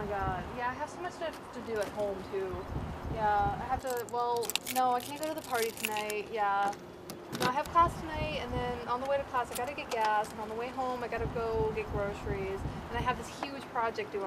my god. Yeah, I have so much stuff to do at home too. Yeah, I have to. Well, no, I can't go to the party tonight. Yeah. No, I have class tonight, and then on the way to class, I gotta get gas, and on the way home, I gotta go get groceries, and I have this huge project to do.